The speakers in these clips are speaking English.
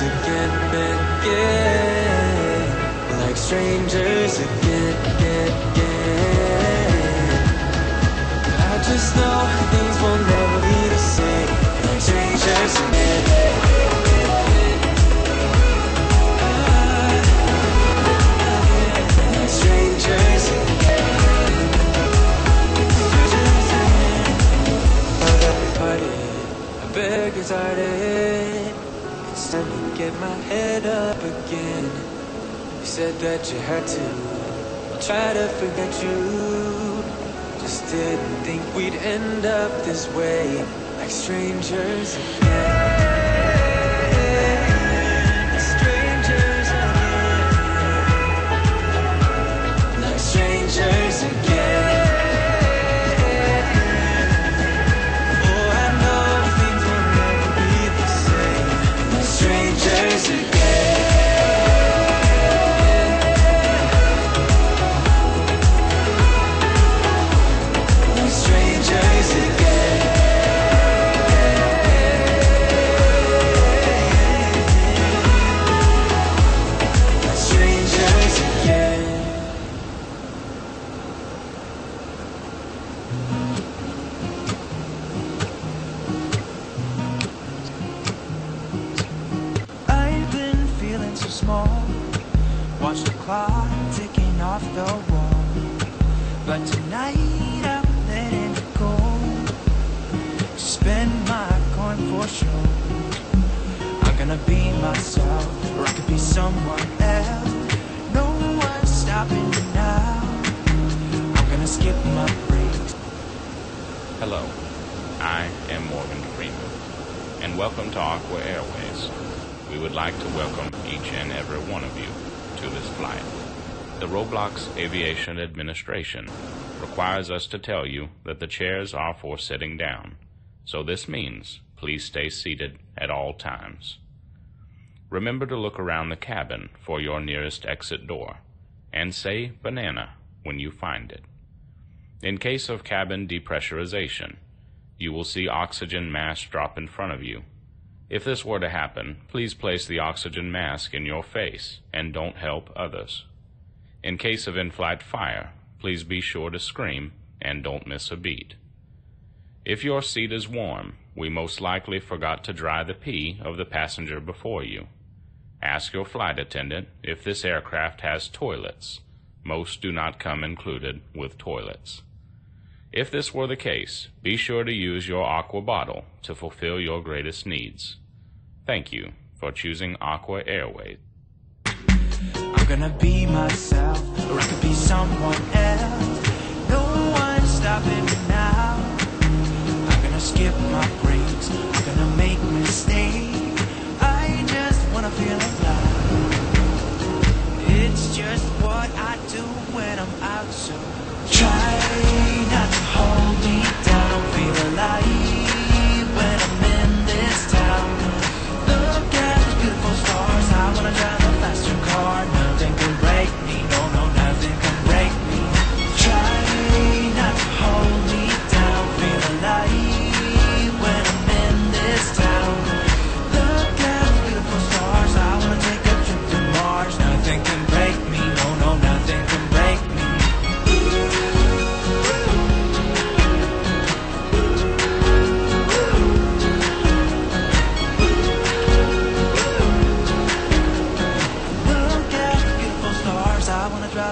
again again. Like strangers again again. I just know things will never said that you had to. Try to forget you. Just didn't think we'd end up this way, like strangers again. Small. Watch the clock ticking off the wall. But tonight I'm letting it go. Spend my coin for sure. I'm gonna be myself, or I could be someone else. No one's stopping me now. I'm gonna skip my breaks. Hello, I am Morgan Freeman, and welcome to Aqua Airways. We would like to welcome each and every one of you to this flight. The Roblox Aviation Administration requires us to tell you that the chairs are for sitting down, so this means please stay seated at all times. Remember to look around the cabin for your nearest exit door and say banana when you find it. In case of cabin depressurization, you will see oxygen mask drop in front of you. If this were to happen, please place the oxygen mask in your face and don't help others. In case of in-flight fire, please be sure to scream and don't miss a beat. If your seat is warm, we most likely forgot to dry the pee of the passenger before you. Ask your flight attendant if this aircraft has toilets. Most do not come included with toilets. If this were the case, be sure to use your aqua bottle to fulfill your greatest needs. Thank you for choosing Aqua Airways. I'm gonna be myself, or I could be someone else. No one's stopping me now. I'm gonna skip my. I'm gonna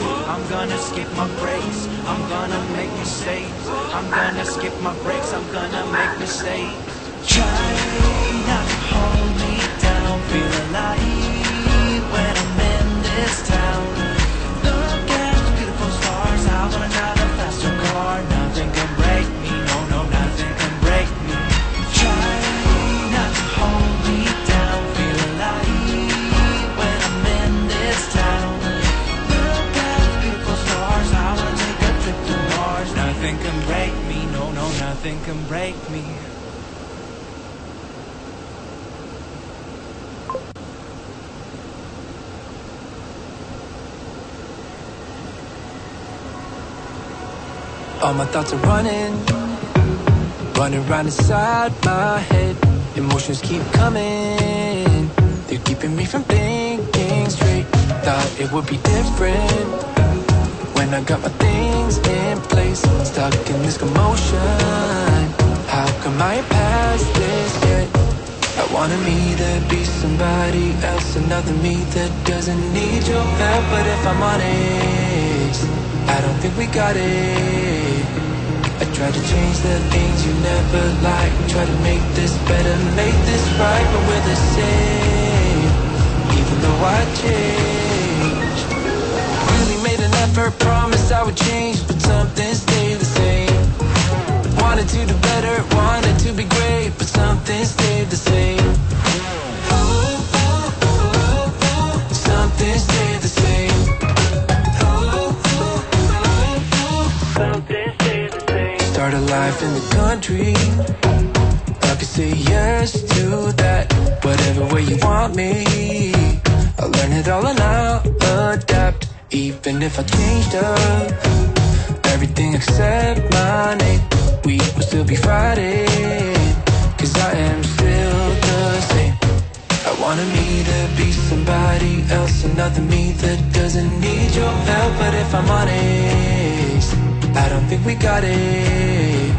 I'm gonna skip my breaks. I'm gonna make mistakes. I'm gonna skip my breaks. I'm gonna make mistakes. Try not can break me. All my thoughts are running, running around inside my head. Emotions keep coming, they're keeping me from thinking straight. Thought it would be different when I got my things in place. Stuck in this commotion. How come I past this yet? I wanted me to be somebody else, another me that doesn't need your help. But if I'm honest, I don't think we got it. I try to change the things you never liked. Try to make this better, make this right, but we're the same. Even though I changed, an promised I would change, but something stayed the same. Wanted to do better, wanted to be great, but something stayed the same. Something stayed the same. Something stayed the same. Start a life in the country. I could say yes to that. Whatever way you want me. I'll learn it all and I'll adapt. Even if I changed up everything except my name, we will still be fighting. Cause I am still the same. I wanted me to be somebody else, another me that doesn't need your help. But if I'm honest, I don't think we got it.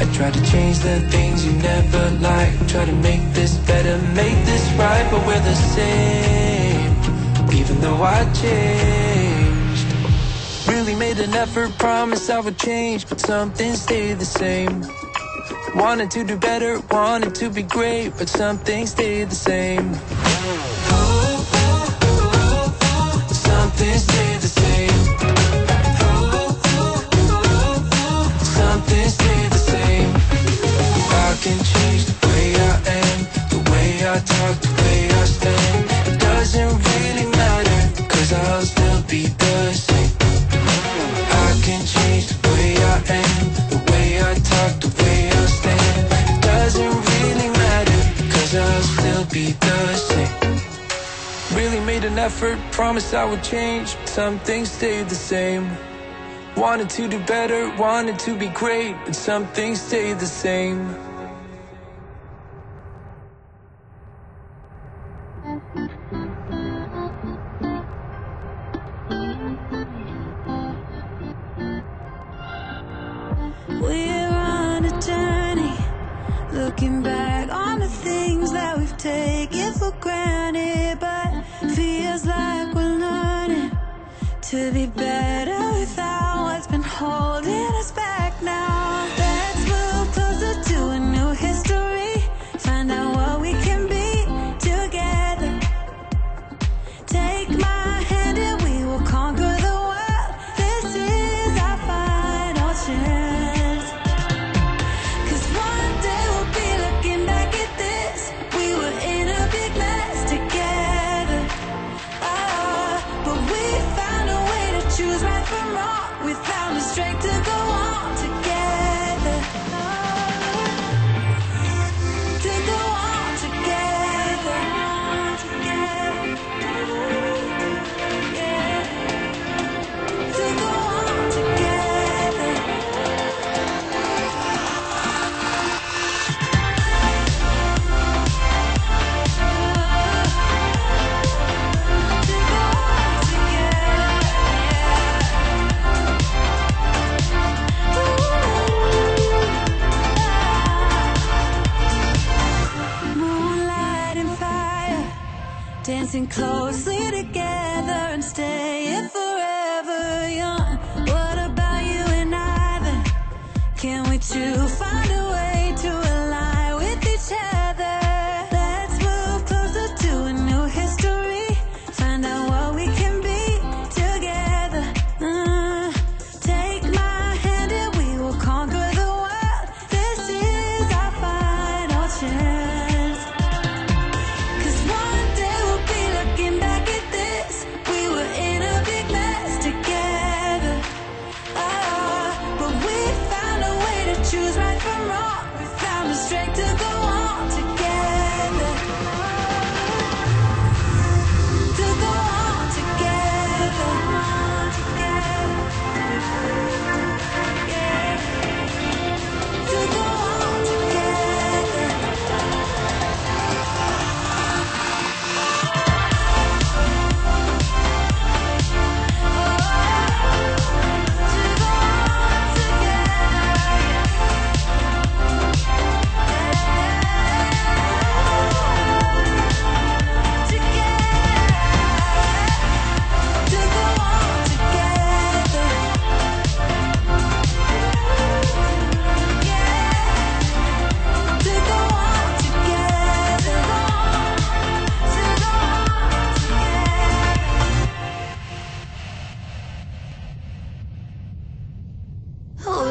I try to change the things you never liked. Try to make this better, make this right, but we're the same. Even though I really made an effort, promised I would change, but something stayed the same. Wanted to do better, wanted to be great, but something stayed the same. Something stayed the same. Something stayed the same. I can change the way I am, the way I talk, the way I stand. It doesn't really matter, cause I'll still be the same. Can change the way I am, the way I talk, the way I stand. It doesn't really matter, cause I'll still be the same. Really made an effort, promised I would change, but some things stayed the same. Wanted to do better, wanted to be great, but some things stayed the same. We're on a journey, looking back on the things that we've taken for granted, but feels like we're learning to be better closely together and staying forever young. What about you and I then? Can we two find a way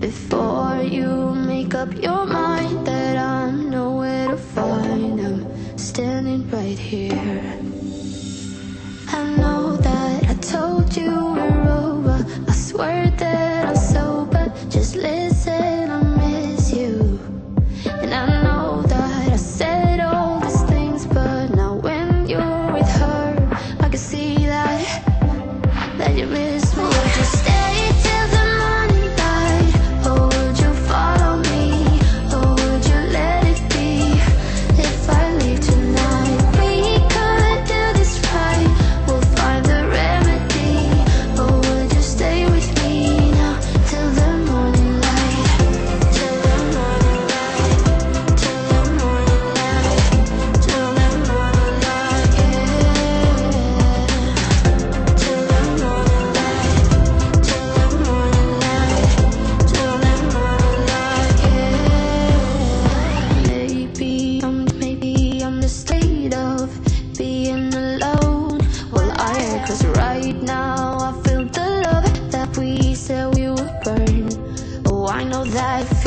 Before you make up your mind that I'm nowhere to find, I'm standing right here. I know that I told you we're over. I swear that I'm sober. Just listen, I miss you. And I know that I said all these things, but now when you're with her, I can see Oh,